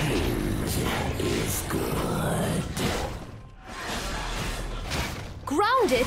Change is good. Grounded?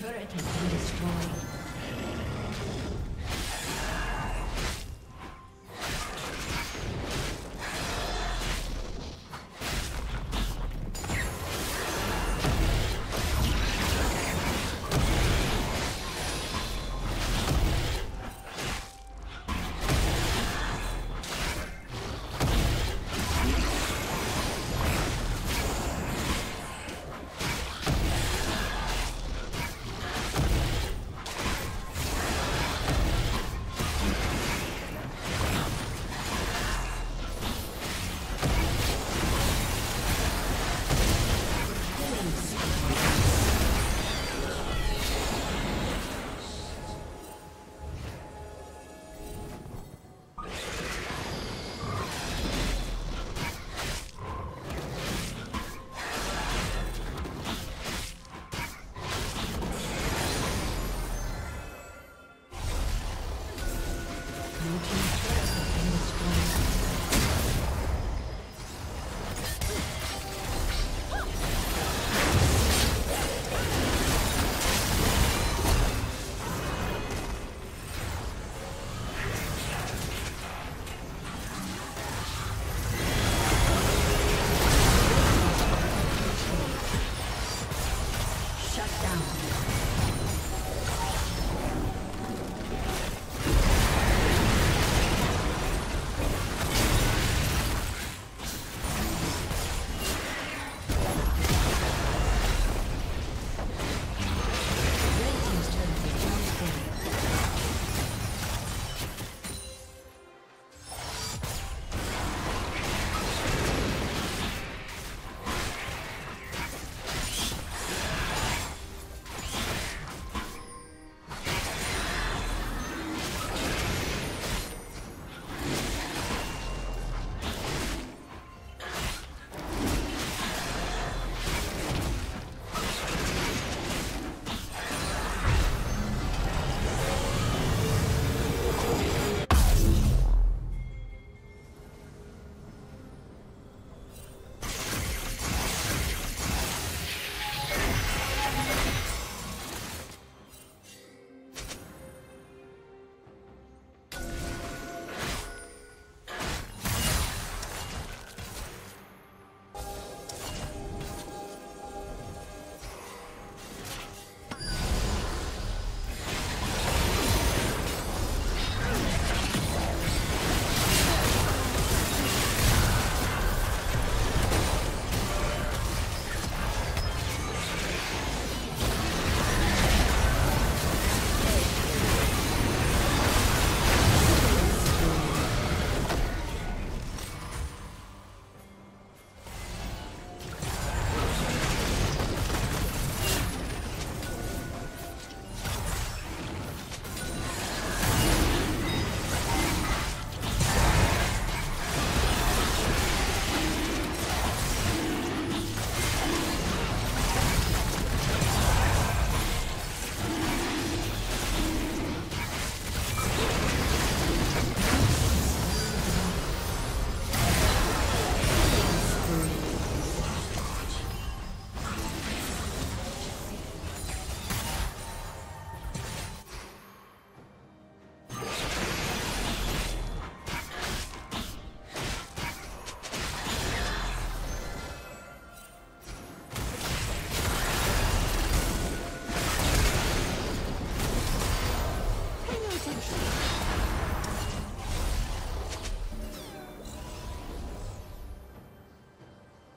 Turret has